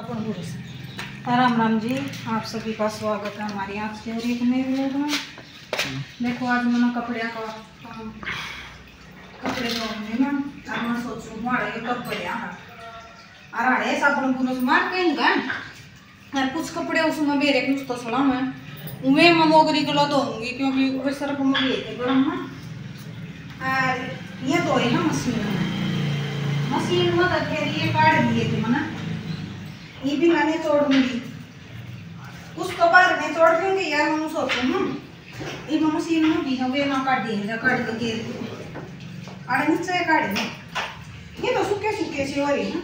राम राम जी, आप सभी का स्वागत है हमारी आज के और एक नए व्लॉग में। देखो, आज मैंने कपड़े का काम कपड़े धोने ना अब मैं सोचूं मारे कपड़े अरे साबुन पुरुष मार के इनका यार, कुछ कपड़े उसमें बेरे कुछ तो सड़ा मैं उन्हें मैं मोगरी गला धोऊँगी, क्योंकि वो सिर्फ़ मैं ये थे गरम और ये धोए ना मशीन। में मशीन में तो फिर ये काट दिए थे मैंने। ये भी मैंने छोड़ दूँगी उसको बाहर में छोड़ दूँगी यार मैं सोचूं ना ये मशीन में भी वे ना काट दिए काट के गेर अरे नीचे काट दे ये तो सूखे सूखे से हो रही ना।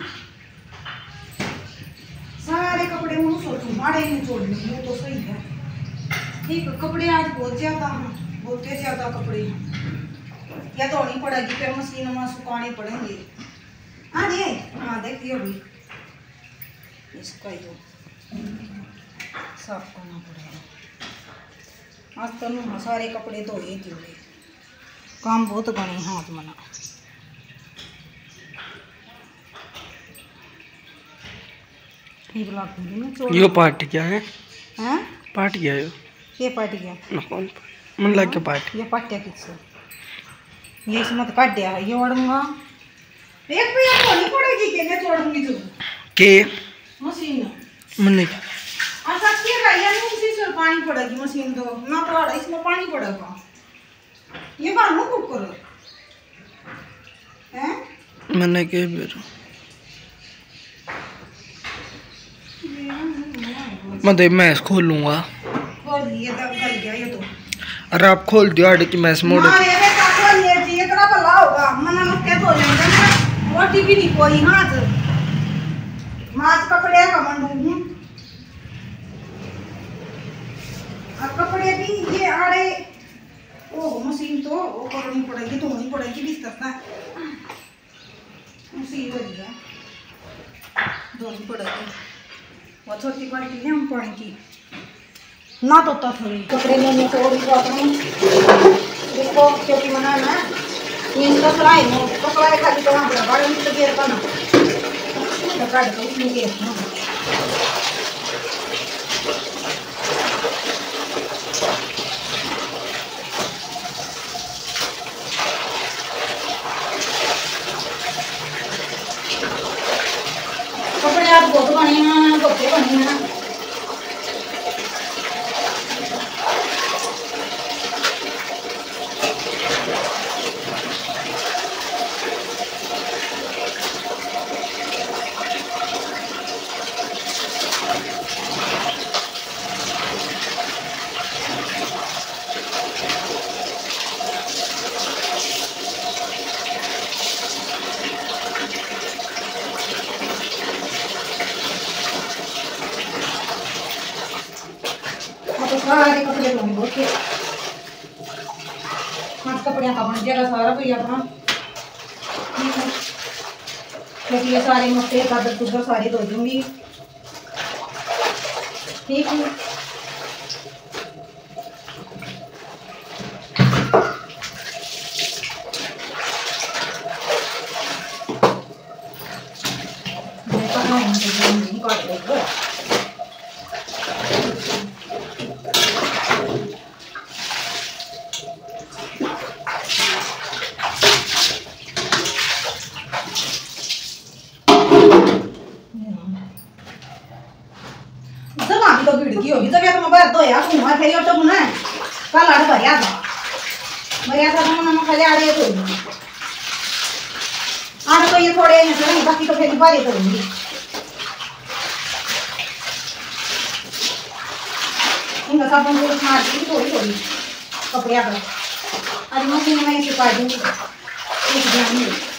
सारे कपड़े मैं सोचूं, माड़े नहीं छोड़ दूँगी वो तो सही है। ठीक, कपड़े आज बहुत ज़्यादा हैं, बहुत ज़्यादा कपड़े हैं। या धोनी पड़ेगी, फिर मशीन में सुखाने पड़ेंगे। हाँ जी हाँ देखिए अभी। इसका ही साफ़ करना पड़ेगा आज तो मैं सारे कपड़े धोए धोए काम बहुत बने हाथ मना। मैं यो पार्ट क्या है? हैं? पार्ट क्या है यो? ये पट गया मन लग के पार्ट। ये पट्टिया किससे? ये इसमें तो काट दिया है। ये ओढ़ूँगा। एक भी ये पड़ेगी कि नहीं छोड़ूँगी तू के? मशीन। मन नहीं अच्छा क्या ये नहीं उसी से पानी पड़ेगी मशीन तो। ना तो इसमें पानी पड़ेगा। ये बानू कुकर हैं? मैंने के फिर। मैं तो मैच खोल लूँगा। खोल लिए तब गल गया ये तो। अरे आप खोल दियो आड़े की मैच मोड़। हाँ ये बेटा खोल लिए जी? इतना भला होगा। मना लोग क्या तो लेंगे ना रोटी भी नहीं कोई हाथ माछ कपड़े का मंडू हूँ भी ये आड़े ओ, मशीन तो वो करनी पड़ेगी, धोनी पड़ेगी बिस्तर ना मशीन हो गया। धोनी पड़ेगी। वो छोटी बाल्टी है हम पानी की। ना तो तो थोड़ी। कपड़े लेने को और देखो क्योंकि बनाना है। इनका फ्राई में कपड़ा है खाली तो पर बड़ा मिर्च गेर का ना तो काट के उसमें गेर ना कपड़े आप बहुत बने हैं धोते बने हैं हाँ तो थे हाँ कपड़े का बन जाएगा सारा कोई अपना ठीक है क्योंकि ये सारे मस्ते चादर चुदर सारी धो दूँगी ठीक है मैं कहाँ हूँ तो नहीं काट लेगा जब आधी तो भीड़ की होगी जब या तो मोबाइल तो यार तुम वहाँ खेलियो तो मुना कल आड़ भरिया था भरिया था तो मुना खाली आड़े तो आड़ तो ये थोड़े हैं सर बाकी तो फिर बारी तो इनका साबुन को मार दी थोड़ी थोड़ी कपड़े पर आज मशीन में काट दूँगी एक ध्यान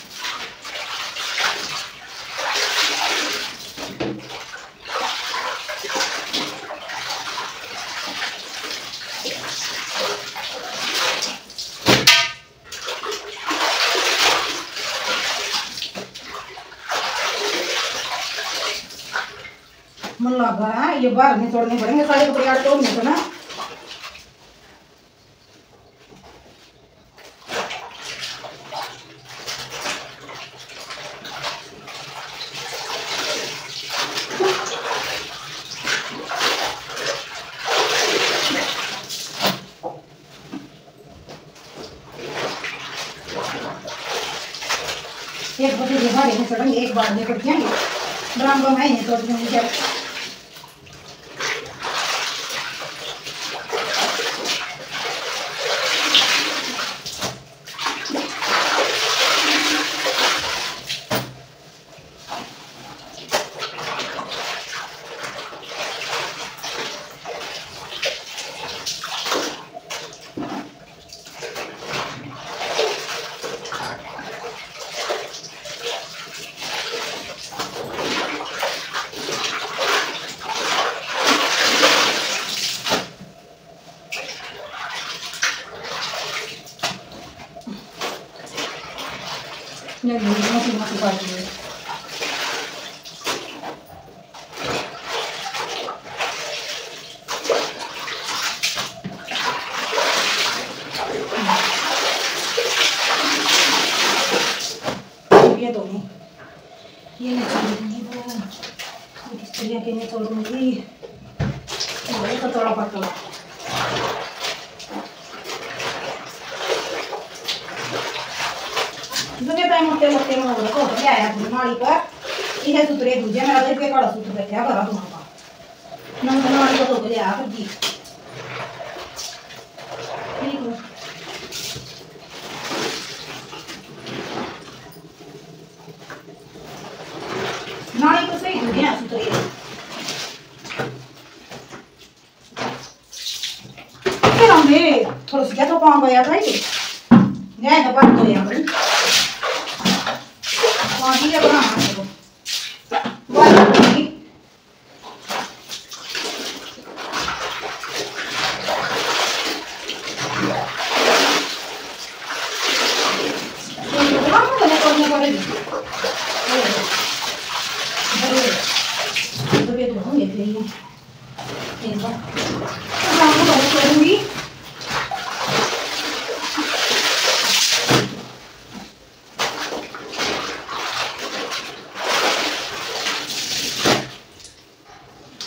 ये बाहर नहीं छोड़ने पड़ेंगे, सारे कपड़े यार तोड़ने को ना। एक बार देखो क्या चढ़ेंगे, एक बार ब्राह्मण है तो क्या जब ये भी मोटी मोटी काट दी ये दोनों। ये छोड़ दूँगी वो। इस तरह के छोड़ दूँगी। तो थोड़ा पतला। टाइम मोटे मोटे में रखो तो क्या आया तुम नाली पर इहे सूत्रे दूजे मेरा तो पे कड़ा सूत्र क्या करा तुम्हारा नम तो नाली को तो ले आ कर दी ठीक को सही दूजे सूत्रे फिर हमें थोड़ा तो गया था हम बने करने पड़े तो ये तो हम ये ले ये बात हम बने करूंगी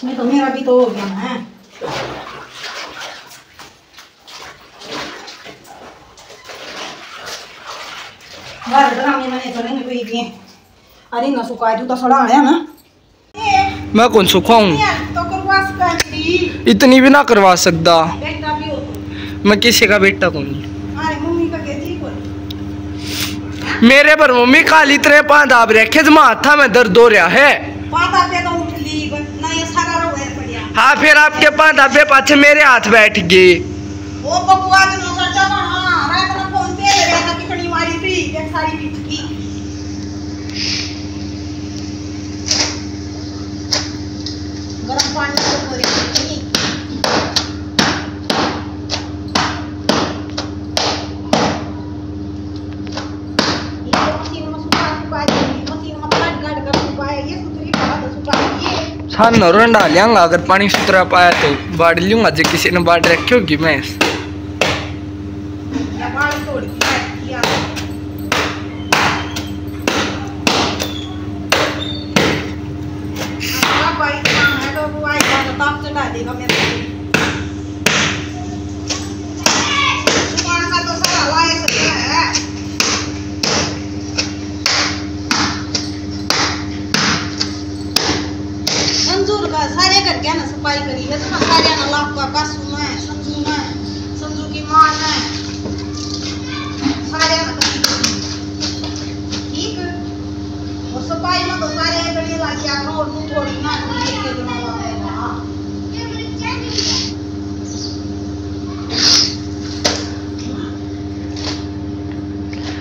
नहीं तो मेरा भी तो हो गया ना बाहर ड्राम मैंने तो नहीं कोई भी अरे ना सुखाए तू तो सड़ा आया ना। मैं कौन सुखाऊं ये तो इतनी भी ना करवा सकता हो मैं किसी का बेटा कौन मेरे पर मम्मी काली तरह पाँच आप रखे जमा हाथा में दर्द हो रहा है। तो है हाँ फिर आपके पाँच धाबे पाछे मेरे हाथ बैठ गए वो बकवास नो सच्चा तो हाँ रात में फ़ोन पे ले रहा था कितनी मारी थी एक सारी बीच की गरम पानी से पूरी कितनी ये मशीन में सुखा सुखा दी मशीन में काट काट कर सुखाया ये सुतरी पड़ा पानी से डालियांगा अगर पानी सुतरा पाया तो बाढ़ लूँगा जो किसी ने बाढ़ रखी होगी, मैं या बाल तोड़ दिया अब भाई सारा घर सफ़ाई करी है तो सारे ना का कासू में संजू में संजू की माँ में सारे ठीक और सफ़ाई में तो सारे गली लाग तू थोड़ी ना तू एक एक ना लगाएगा फिर मैंने के करवाई कौन गेले लाग के गरीब बुआ दे आप ये बत्ते कने और तेला में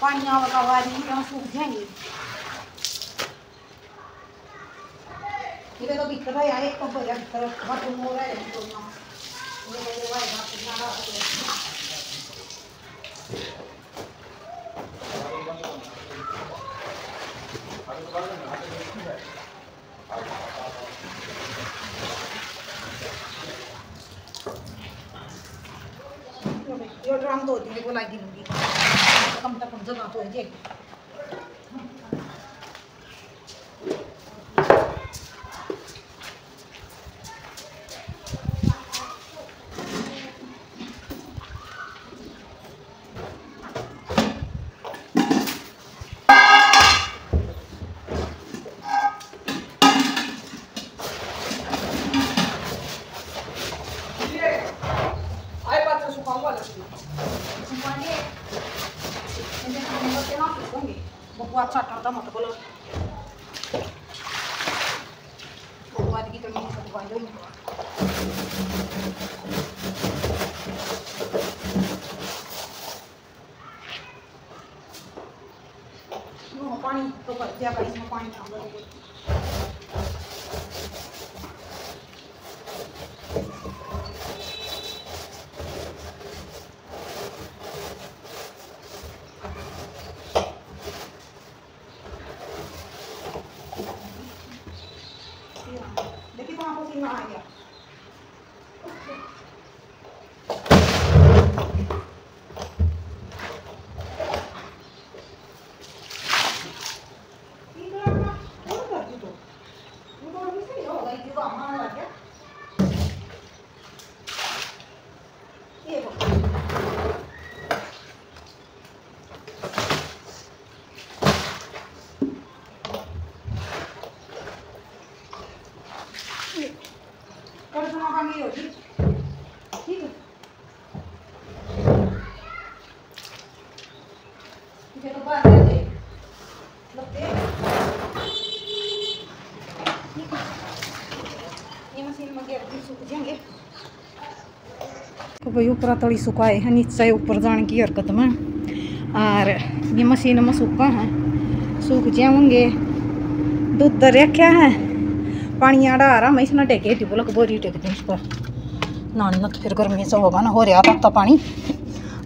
बोलूँगा पानिया लगा हुआ है यहाँ सूख जाएँगे। ये तो भीतर है एक तो भैया भीतर बहुत हो रहा है तो ना ये मेरे भाई बात करना रहा है। ये ड्राम दो दिन को लगी लूँगी कम तक कम Vamos lá. तो भाई ऊपर थोड़ी सुखाए हैं नीचे ऊपर जाने की हरकत में और ये मशीन में सूखा है सूख जाएँगे दूध रखा है पानी आड़ा आ रहा मैं इसमें टेके बोला बोरी टेक दी इस पर नानी ना तो फिर गर्मी से होगा ना हो रहा था पानी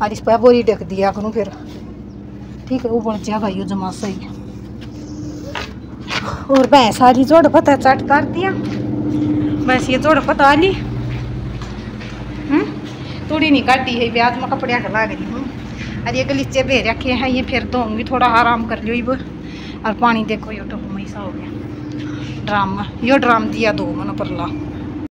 और इस पर बोरी टेक दिया करूँ फिर ठीक है बन जाएगा ये जमा सही और भैंस सारी जोड़ पता चट कर दिया बस ये जोड़ पता ली थोड़ी नहीं काटी है, ब्याज में कपड़े का ला रही हूँ। और ये गलीचे भेज रखे हैं, ये फिर दूँगी थोड़ा आराम कर लियो वो और पानी देखो, यो टोप में ऐसा हो गया। ड्राम, यो ड्राम दिया दो मन परला।